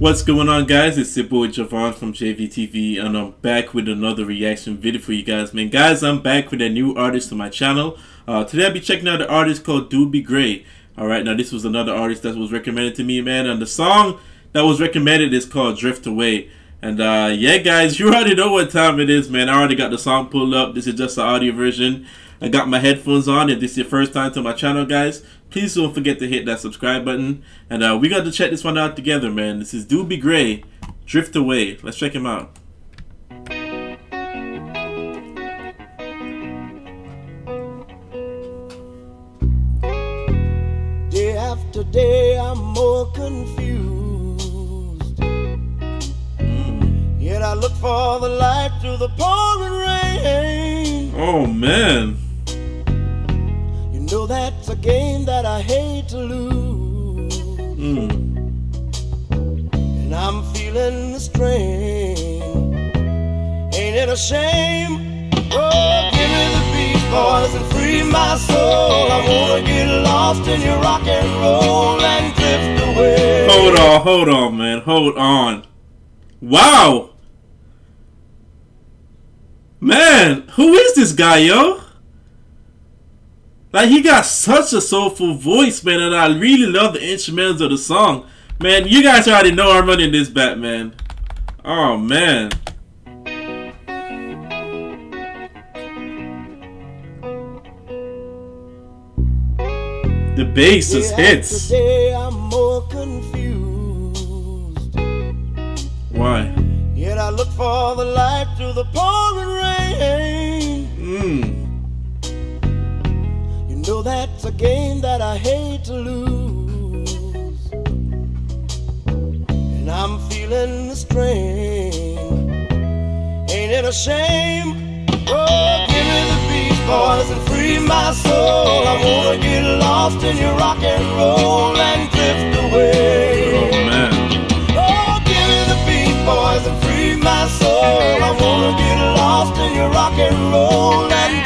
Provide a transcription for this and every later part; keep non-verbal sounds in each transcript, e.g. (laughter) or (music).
What's going on guys? It's your boy Javon from JVTV and I'm back with another reaction video for you guys. Man guys, I'm back with a new artist on my channel. Uh, today I'll be checking out an artist called Dobie Gray. Alright, now this was another artist that was recommended to me, man. And the song that was recommended is called Drift Away. And uh, yeah guys, (laughs) you already know what time it is, man. I already got the song pulled up. This is just the audio version. I got my headphones on. If this is your first time to my channel, guys, please don't forget to hit that subscribe button. And uh, we got to check this one out together, man. This is Dobie Gray, Drift Away. Let's check him out. Day after day, I'm more confused. Yet I look for the light through the pouring rain. Oh, man. That's a game that I hate to lose. Mm. And I'm feeling the strain. Ain't it a shame? Oh, give me the beat, boys, and free my soul. I wanna get lost in your rock and roll and drift away. Hold on, hold on, man. Hold on. Wow. Man, who is this guy, yo? Like, he got such a soulful voice, man, and I really love the instrumentals of the song. Man, you guys already know I'm running this Batman. Oh, man. The bass just hits. Day I'm more confused. Why? Yet I look for the light through the pouring rain. Mmm. Know that's a game that I hate to lose. And I'm feeling the strain. Ain't it a shame? Oh, give me the beat, boys, and free my soul. I wanna get lost in your rock and roll and drift away. Oh, man. Oh, give me the beat, boys, and free my soul. I wanna get lost in your rock and roll and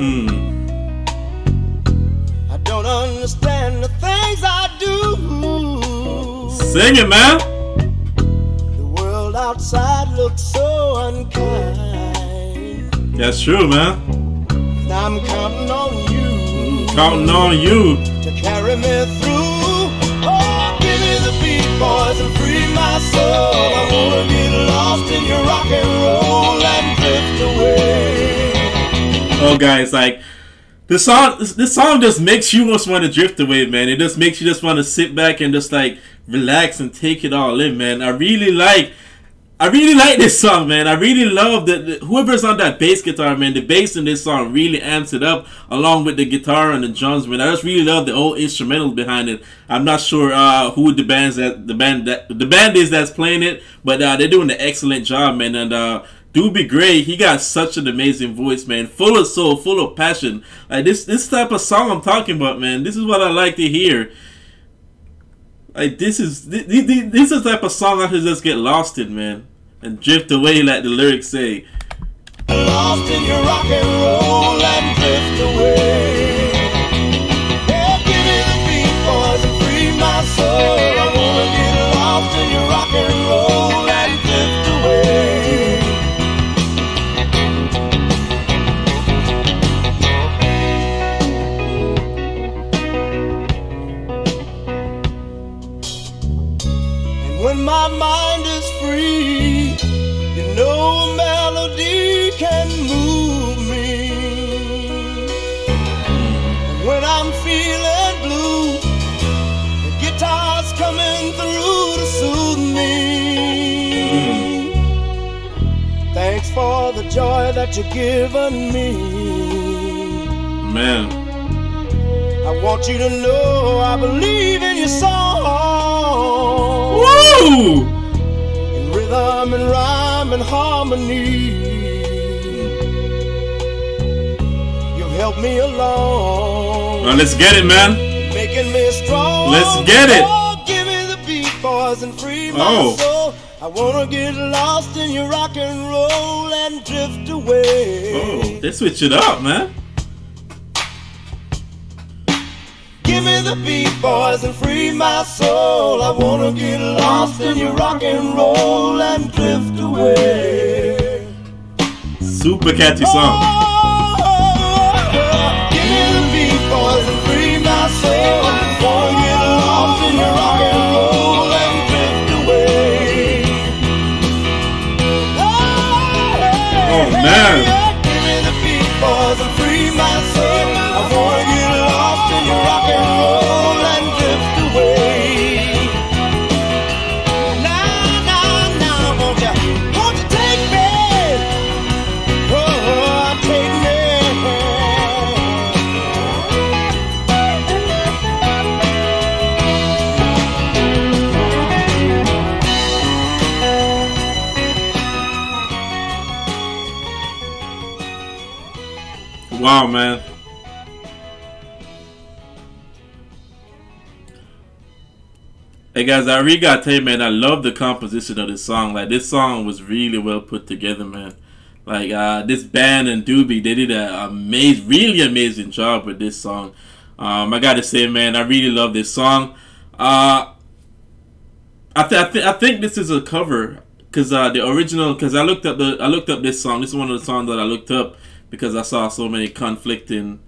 Mmm. I don't understand the things I do. Sing it, man. The world outside looks so unkind. That's true, man. And I'm counting on you Counting on you. to carry me through. Oh, give me the beat, boys, and free my soul. I wanna get lost in your rock and roll and drift away. Oh, guys, like this song. This, song just makes you just want to drift away, man. It just makes you just want to sit back and just like relax and take it all in, man. I really like. I really like this song, man. I really love that whoever's on that bass guitar, man. The bass in this song really amps it up, along with the guitar and the drums, man. I just really love the whole instrumental behind it. I'm not sure uh, who the band's that the band that the band is that's playing it, but uh, they're doing an excellent job, man. And uh, Dobie Gray, he got such an amazing voice, man. Full of soul, full of passion. Like this, this type of song I'm talking about, man. This is what I like to hear. Like this is this, this is the type of song I could just get lost in, man, and drift away, like the lyrics say. Lost in your rock and roll and drift away. The joy that you've given me. Man, I want you to know I believe in your song. woo! in rhythm and rhyme and harmony. You've helped me along, Now let's get it, man. making me strong. Let's get it. Oh, give me the beat, boys and free my Oh. soul. I wanna get lost in your rock and roll and drift away. Oh, they switch it up, man. Give me the beat, boys, and free my soul. I wanna get lost in your rock and roll and drift away. Super catchy song. Oh, Wow, man. Hey guys, I really gotta tell you, man, I love the composition of this song. Like this song was really well put together, man. Like uh, this band and Dobie, they did an amazing, really amazing job with this song. Um, I gotta say, man, I really love this song. Uh, I, th- I, th- I think this is a cover because uh, the original because I looked up the I looked up this song. This is one of the songs that I looked up because I saw so many conflicting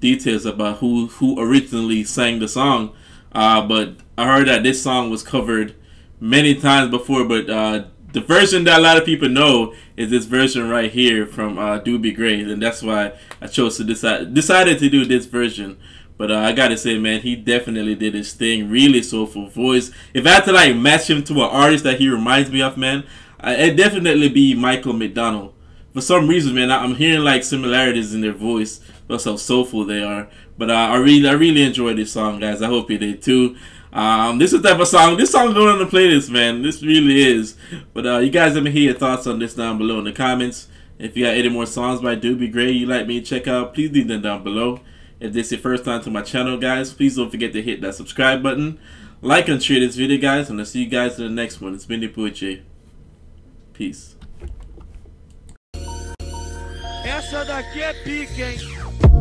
details about who who originally sang the song. Uh, but I heard that this song was covered many times before. But uh, the version that a lot of people know is this version right here from uh, Dobie Gray, and that's why I chose to decide decided to do this version. But uh, I gotta say, man, he definitely did his thing. Really soulful voice. If I had to like match him to an artist that he reminds me of, man, it'd definitely be Michael McDonald. For some reason, man, I'm hearing like similarities in their voice. That's how soulful they are. But uh, I really, I really enjoyed this song, guys. I hope you did too. Um, this is the type of song. This song going on the playlist, man. This really is. But uh, you guys let me hear your thoughts on this down below in the comments. If you got any more songs by Dobie Gray you like me to check out, please leave them down below. If this is your first time to my channel, guys, please don't forget to hit that subscribe button, like and share this video, guys, and I'll see you guys in the next one. It's been. Peace. Essa daqui é pique, hein?